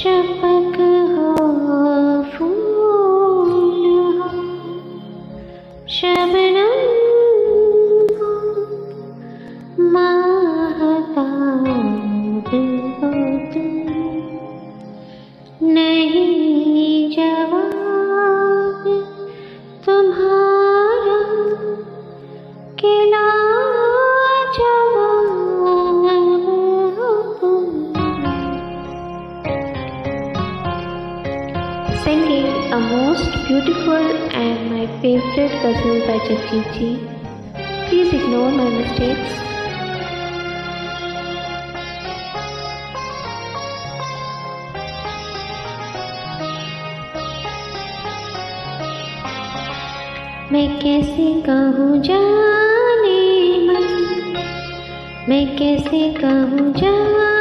शपक A Most Beautiful and My Favorite Ghazal by Jackie Please ignore my mistakes. मैं कैसे कहूँ जाने मन मैं कैसे कहूँ जाने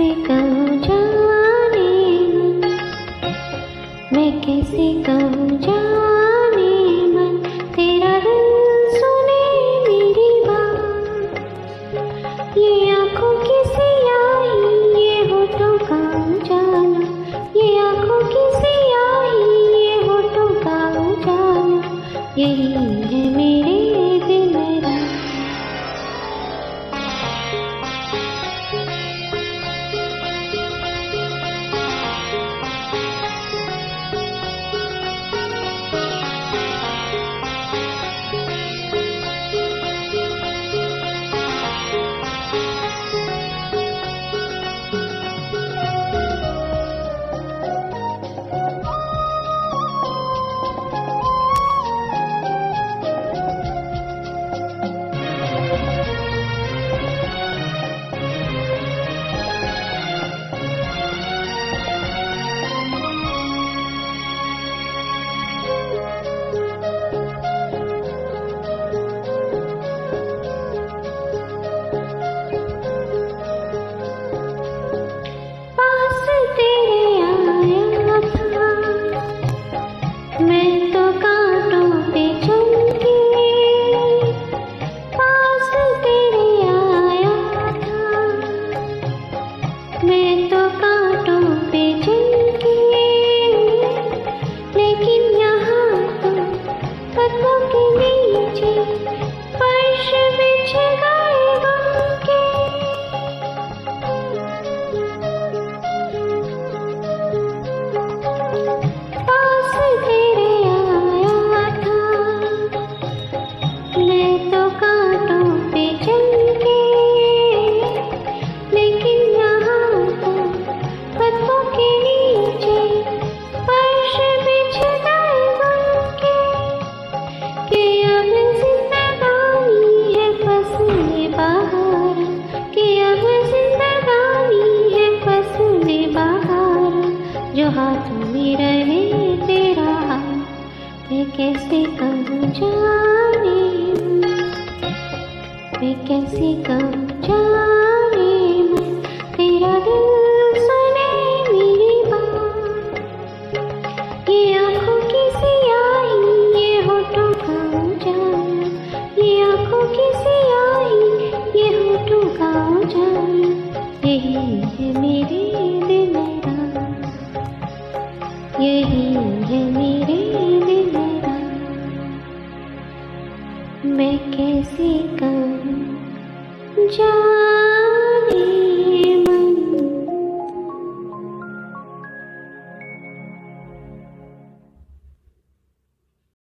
जाने मैं कैसे कहूँ जाने हाथ में रहे तेरा। मैं कैसे कहूँ जाने मैं कैसे कहूँ जाने। कैसे कम जा